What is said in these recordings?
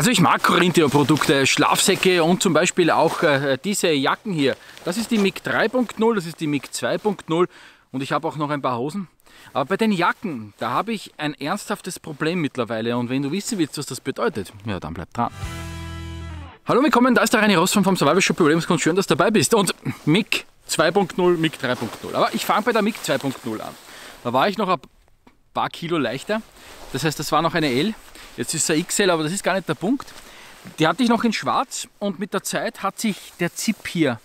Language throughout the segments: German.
Also ich mag Corinthia-Produkte, Schlafsäcke und zum Beispiel auch äh, diese Jacken hier. Das ist die MIG 3.0, das ist die MIG 2.0 und ich habe auch noch ein paar Hosen. Aber bei den Jacken, da habe ich ein ernsthaftes Problem mittlerweile und wenn du wissen willst, was das bedeutet, ja dann bleib dran. Hallo, willkommen, da ist der Reine Rossmann vom Survival Shop Problemskunst, schön, dass du dabei bist. Und MIG 2.0, MIG 3.0. Aber ich fange bei der MIG 2.0 an. Da war ich noch ein paar Kilo leichter, das heißt, das war noch eine L Jetzt ist es XL, aber das ist gar nicht der Punkt. Die hatte ich noch in schwarz und mit der Zeit hat sich der Zip hier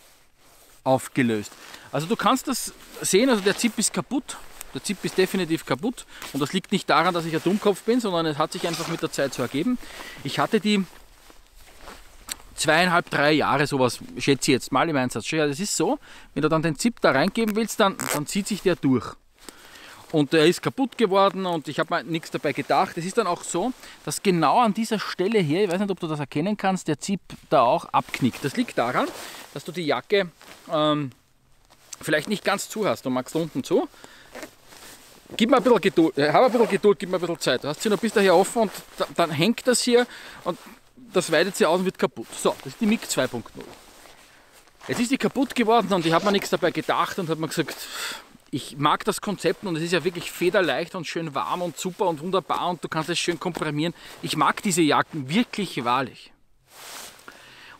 aufgelöst. Also du kannst das sehen, also der Zip ist kaputt. Der Zip ist definitiv kaputt und das liegt nicht daran, dass ich ein Dummkopf bin, sondern es hat sich einfach mit der Zeit so ergeben. Ich hatte die zweieinhalb, drei Jahre sowas, schätze ich jetzt mal im Einsatz. Ja, das ist so, wenn du dann den Zip da reingeben willst, dann, dann zieht sich der durch und er ist kaputt geworden und ich habe mir nichts dabei gedacht. Es ist dann auch so, dass genau an dieser Stelle hier, ich weiß nicht, ob du das erkennen kannst, der Zip da auch abknickt. Das liegt daran, dass du die Jacke ähm, vielleicht nicht ganz zu hast. Du magst unten zu. Gib mir ein bisschen Geduld, äh, hab ein bisschen Geduld, gib mir ein bisschen Zeit. Du hast sie noch bis daher offen und dann hängt das hier und das weitet sie aus und wird kaputt. So, das ist die MIG 2.0. Jetzt ist die kaputt geworden und ich habe mir nichts dabei gedacht und habe mir gesagt, ich mag das Konzept und es ist ja wirklich federleicht und schön warm und super und wunderbar und du kannst es schön komprimieren. Ich mag diese Jacken wirklich wahrlich.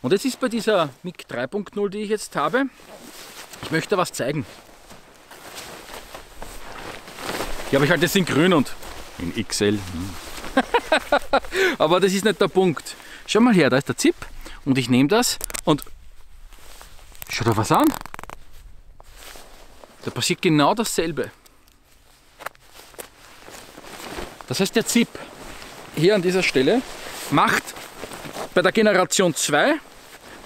Und jetzt ist bei dieser MIG 3.0, die ich jetzt habe, ich möchte was zeigen. Hier habe ich halt das in grün und in XL. Aber das ist nicht der Punkt. Schau mal her, da ist der Zip und ich nehme das und schau da was an. Da passiert genau dasselbe. Das heißt, der Zip hier an dieser Stelle macht bei der Generation 2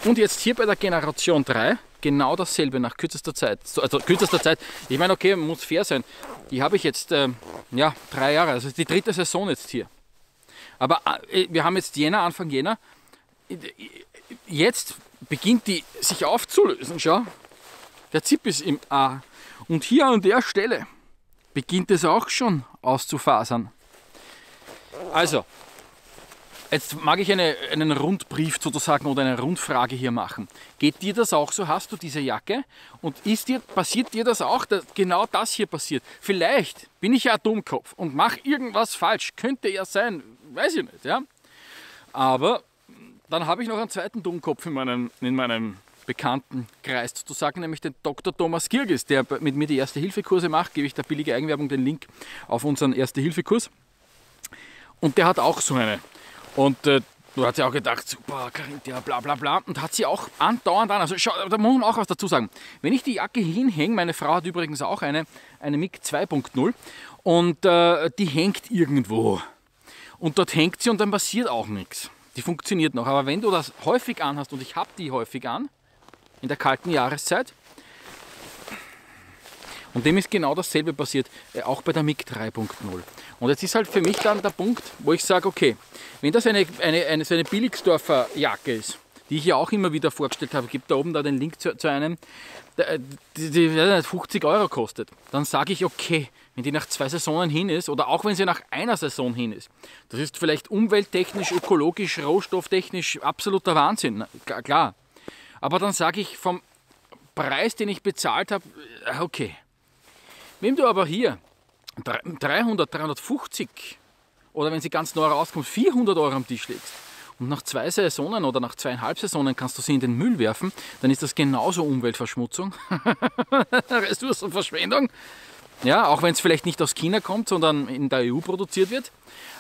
und jetzt hier bei der Generation 3 genau dasselbe nach kürzester Zeit. Also kürzester Zeit, ich meine, okay, muss fair sein. Die habe ich jetzt äh, ja, drei Jahre, also die dritte Saison jetzt hier. Aber äh, wir haben jetzt Jänner, Anfang Jänner. Jetzt beginnt die sich aufzulösen, schau. Der Zip ist im A. Und hier an der Stelle beginnt es auch schon auszufasern. Also, jetzt mag ich eine, einen Rundbrief sozusagen oder eine Rundfrage hier machen. Geht dir das auch so? Hast du diese Jacke? Und ist dir, passiert dir das auch, dass genau das hier passiert? Vielleicht bin ich ja Dummkopf und mache irgendwas falsch. Könnte ja sein, weiß ich nicht. Ja? Aber dann habe ich noch einen zweiten Dummkopf in meinem, in meinem bekannten Kreis sozusagen, nämlich den Dr. Thomas Girgis, der mit mir die Erste-Hilfe-Kurse macht. Gebe ich der billige Eigenwerbung den Link auf unseren Erste-Hilfe-Kurs. Und der hat auch so eine. Und äh, du hast ja auch gedacht, super, Carinthia, bla bla bla. Und hat sie auch andauernd an. Also schau, da muss man auch was dazu sagen. Wenn ich die Jacke hinhänge, meine Frau hat übrigens auch eine, eine MIG 2.0 und äh, die hängt irgendwo. Und dort hängt sie und dann passiert auch nichts. Die funktioniert noch. Aber wenn du das häufig anhast und ich habe die häufig an, in der kalten Jahreszeit. Und dem ist genau dasselbe passiert, äh, auch bei der MIG 3.0. Und jetzt ist halt für mich dann der Punkt, wo ich sage, okay, wenn das eine, eine, eine, so eine Billigsdorfer Jacke ist, die ich ja auch immer wieder vorgestellt habe, gibt da oben da den Link zu, zu einem, die, die, die 50 Euro kostet, dann sage ich, okay, wenn die nach zwei Saisonen hin ist oder auch wenn sie nach einer Saison hin ist, das ist vielleicht umwelttechnisch, ökologisch, rohstofftechnisch absoluter Wahnsinn, klar, aber dann sage ich vom Preis, den ich bezahlt habe, äh, okay. Wenn du aber hier 300, 350 oder wenn sie ganz neu rauskommt, 400 Euro am Tisch legst und nach zwei Saisonen oder nach zweieinhalb Saisonen kannst du sie in den Müll werfen, dann ist das genauso Umweltverschmutzung, Ressourcenverschwendung. Ja, auch wenn es vielleicht nicht aus China kommt, sondern in der EU produziert wird.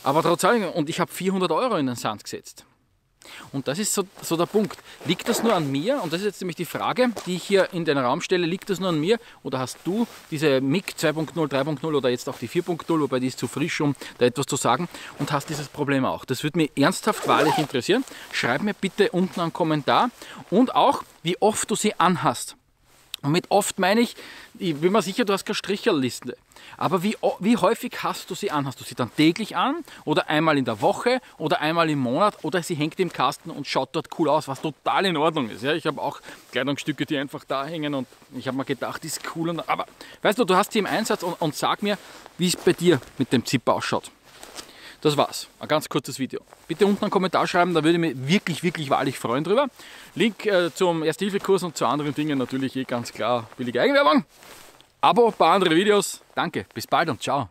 Aber trotzdem, und ich habe 400 Euro in den Sand gesetzt. Und das ist so, so, der Punkt. Liegt das nur an mir? Und das ist jetzt nämlich die Frage, die ich hier in den Raum stelle. Liegt das nur an mir? Oder hast du diese MIG 2.0, 3.0 oder jetzt auch die 4.0, wobei die ist zu frisch, um da etwas zu sagen, und hast dieses Problem auch? Das würde mich ernsthaft wahrlich interessieren. Schreib mir bitte unten einen Kommentar und auch, wie oft du sie anhast. Und mit oft meine ich, ich bin mir sicher, du hast keine Stricherliste. Aber wie, wie häufig hast du sie an? Hast du sie dann täglich an oder einmal in der Woche oder einmal im Monat oder sie hängt im Kasten und schaut dort cool aus, was total in Ordnung ist. Ja, ich habe auch Kleidungsstücke, die einfach da hängen und ich habe mir gedacht, die ist cool. Und, aber weißt du, du hast sie im Einsatz und, und sag mir, wie es bei dir mit dem Zip ausschaut. Das war's. Ein ganz kurzes Video. Bitte unten einen Kommentar schreiben, da würde ich mich wirklich, wirklich wahrlich freuen drüber. Link äh, zum Ersthilfekurs und zu anderen Dingen natürlich eh ganz klar billige Eigenwerbung. Abo, ein paar andere Videos. Danke, bis bald und ciao.